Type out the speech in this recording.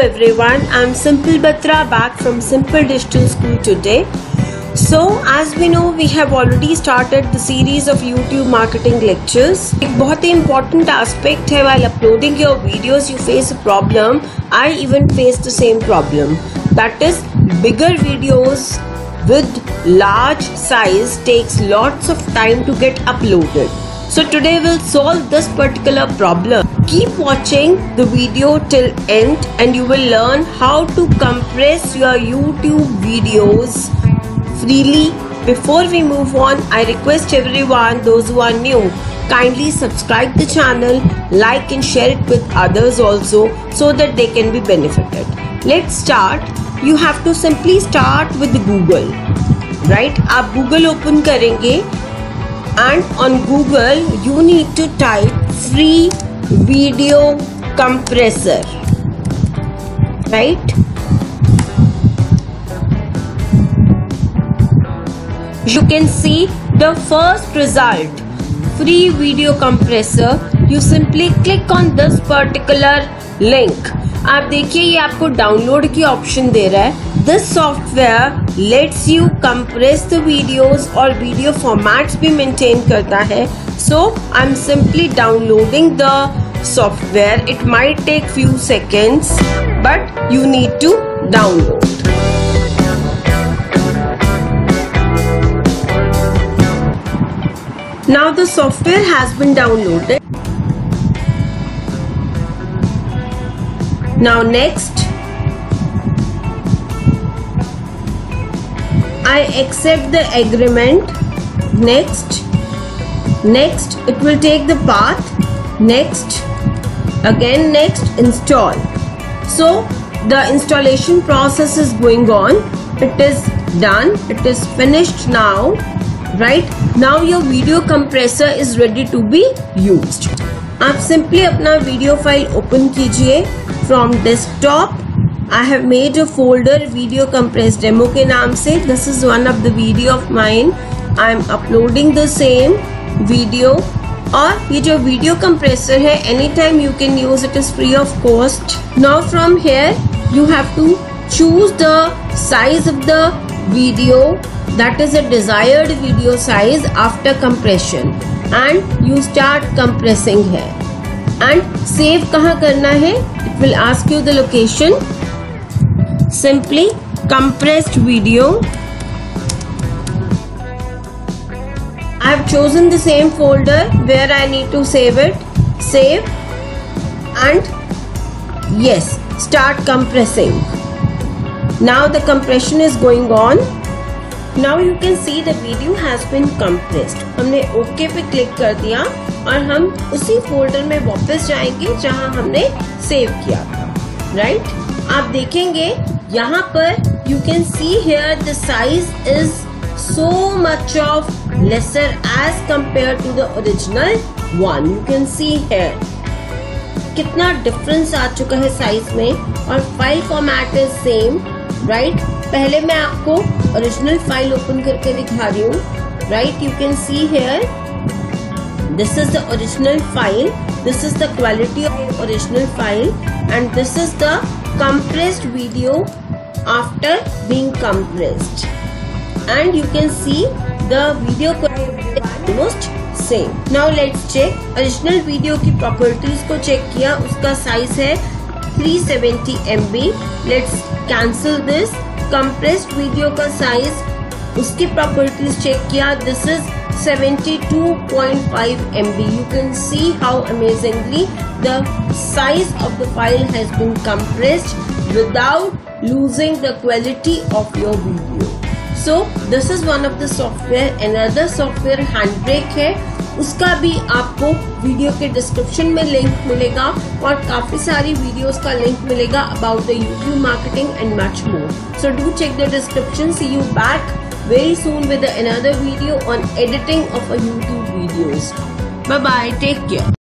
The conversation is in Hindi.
everyone. I'm Simple Batra back from Simple Digital School today. So, as we know, we have already started the series of YouTube marketing lectures. एक बहुत ही important aspect है while uploading your videos, you face a problem. I even face the same problem. That is, bigger videos with large size takes lots of time to get uploaded. So today we'll solve this particular problem. Keep watching the video till end and you will learn how to compress your YouTube videos freely. Before we move on, I request everyone, those who are new, kindly subscribe the channel, like and share it with others also so that they can be benefited. Let's start. You have to simply start with Google. Right? आप Google open करेंगे and on Google you need to type free video compressor right you can see the first result free video compressor you simply click on this particular link आप देखिए ये आपको डाउनलोड की ऑप्शन दे रहा है This software lets you compress the videos और वीडियो फॉर्मेट्स भी मेंटेन करता है so I am simply downloading the software it might take few seconds but you need to download Now the software has been downloaded. Now next, I accept the agreement. Next, next it will take the path. Next, again next install. So the installation process is going on. It is done. It is finished now. Right now your video compressor is ready to be used. आप सिंपली अपना वीडियो फाइल ओपन कीजिए from desktop I have made a folder video compress demo के नाम से. This is one of the video of mine I am uploading the same video और ये जो वीडियो कंप्रेसर है any time you can use it is free of cost now from here you have to choose the size of the video that is a desired video size after compression and you start compressing है एंड सेव कहाँ करना है? It will ask you the location simply compressed video I have chosen the same folder where I need to save it save and yes start compressing Now the compression is going on. Now you can see the video has been compressed. हमने OK पे क्लिक कर दिया और हम उसी फोल्डर में वापस जाएँगे जहाँ हमने सेव किया था राइट right? आप देखेंगे यहाँ पर you can see here the size is so much of lesser as compare to the original one you can see here कितना डिफरेंस आ चुका है साइज़ में और file format is same right पहले मैं आपको ओरिजिनल फ़ाइल ओपन करके दिखा रही हूँ right you can see here this is the original file this is the quality of original file and this is the compressed video after being compressed and you can see the video almost same now let's check original video की properties को check किया उसका size है 370 MB let's cancel this compressed video का size उसकी properties check किया this is 72.5 MB you can see how amazingly the size of the file has been compressed without losing the quality of your video so this is one of the software another software handbrake है उसका भी आपको वीडियो के डिस्क्रिप्शन में लिंक मिलेगा और काफ़ी सारी वीडियोस का लिंक मिलेगा about the YouTube marketing and much more so do check the description see you back very soon with another video on editing of a YouTube videos. Bye bye. Take care.